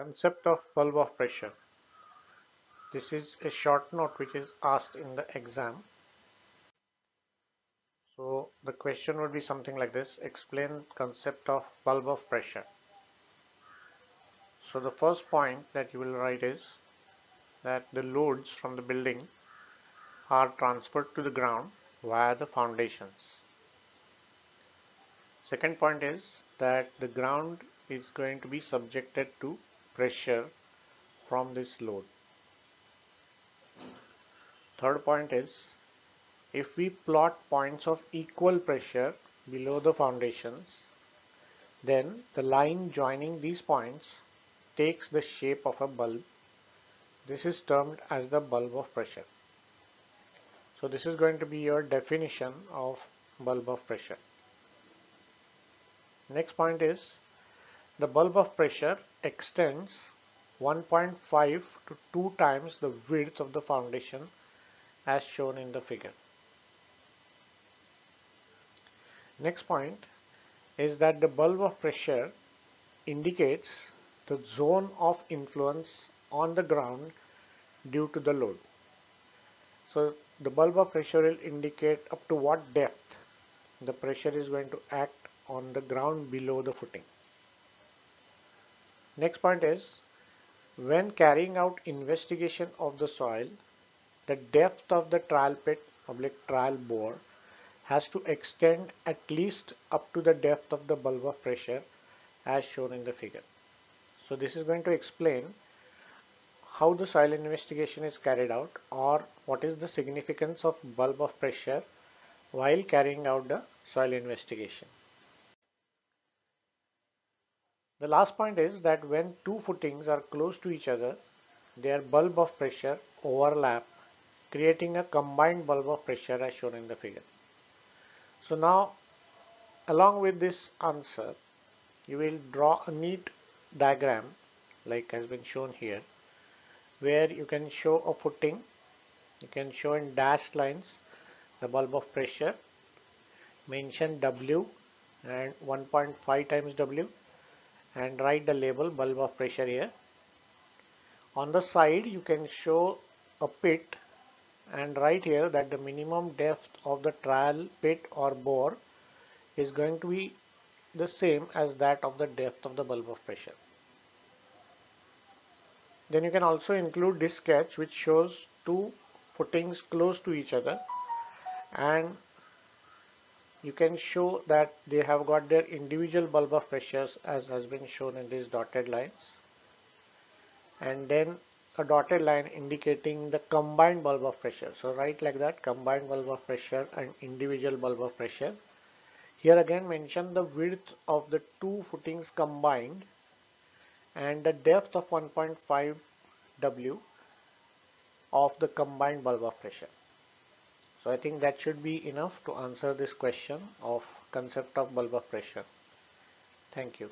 Concept of bulb of pressure. This is a short note which is asked in the exam. So the question would be something like this. Explain concept of bulb of pressure. So the first point that you will write is that the loads from the building are transferred to the ground via the foundations. Second point is that the ground is going to be subjected to pressure from this load. Third point is if we plot points of equal pressure below the foundations then the line joining these points takes the shape of a bulb. This is termed as the bulb of pressure. So this is going to be your definition of bulb of pressure. Next point is the bulb of pressure extends 1.5 to 2 times the width of the foundation as shown in the figure. Next point is that the bulb of pressure indicates the zone of influence on the ground due to the load. So the bulb of pressure will indicate up to what depth the pressure is going to act on the ground below the footing. Next point is when carrying out investigation of the soil, the depth of the trial pit public trial bore has to extend at least up to the depth of the bulb of pressure as shown in the figure. So this is going to explain how the soil investigation is carried out or what is the significance of bulb of pressure while carrying out the soil investigation. The last point is that when two footings are close to each other, their bulb of pressure overlap, creating a combined bulb of pressure as shown in the figure. So now, along with this answer, you will draw a neat diagram like has been shown here, where you can show a footing, you can show in dashed lines the bulb of pressure, mention W and 1.5 times W and write the label bulb of pressure here. On the side you can show a pit and write here that the minimum depth of the trial pit or bore is going to be the same as that of the depth of the bulb of pressure. Then you can also include this sketch which shows two footings close to each other and you can show that they have got their individual bulb of pressures as has been shown in these dotted lines. And then a dotted line indicating the combined bulb of pressure. So write like that combined bulb of pressure and individual bulb of pressure. Here again mention the width of the two footings combined and the depth of 1.5 W of the combined bulb of pressure so I think that should be enough to answer this question of concept of bulb of pressure. Thank you.